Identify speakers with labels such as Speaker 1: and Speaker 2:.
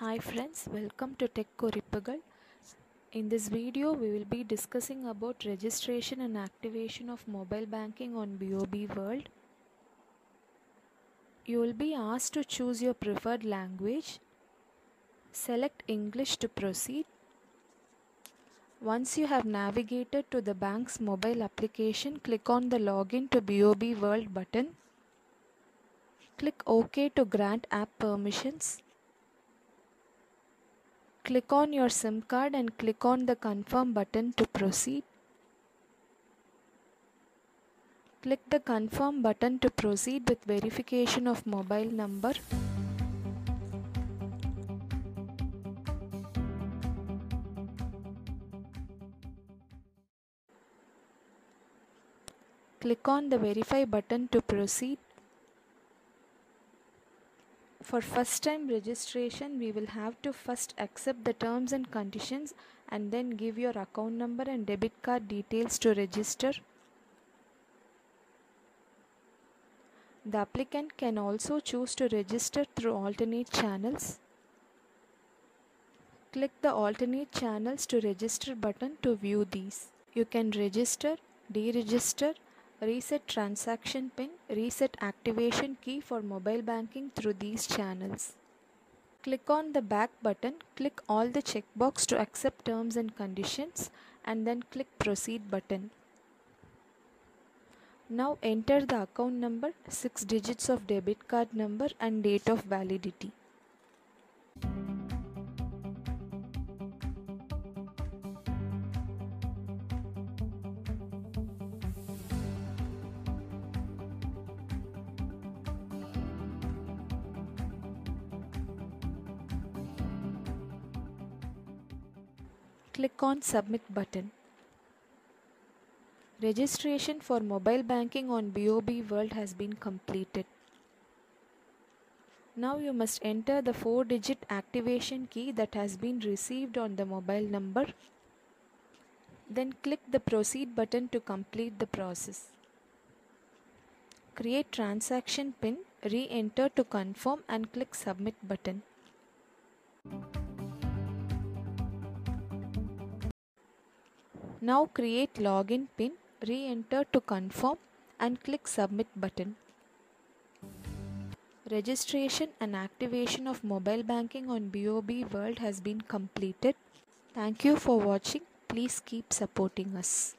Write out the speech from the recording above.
Speaker 1: Hi friends, welcome to Tech Kurippugal. In this video, we will be discussing about registration and activation of mobile banking on BOB World. You will be asked to choose your preferred language. Select English to proceed. Once you have navigated to the bank's mobile application, click on the Login to BOB World button. Click OK to grant app permissions. Click on your SIM card and click on the confirm button to proceed. Click the confirm button to proceed with verification of mobile number. Click on the verify button to proceed. For first time registration, we will have to first accept the terms and conditions and then give your account number and debit card details to register. The applicant can also choose to register through alternate channels. Click the alternate channels to register button to view these. You can register, deregister, reset transaction pin, reset activation key for mobile banking through these channels. Click on the back button, click all the checkbox to accept terms and conditions and then click proceed button. Now enter the account number, 6 digits of debit card number and date of validity. Click on submit button. Registration for mobile banking on BOB World has been completed. Now you must enter the 4 digit activation key that has been received on the mobile number. Then click the proceed button to complete the process. Create transaction pin, re-enter to confirm and click submit button. Now create login pin, re-enter to confirm and click submit button. Registration and activation of mobile banking on BOB World has been completed. Thank you for watching. Please keep supporting us.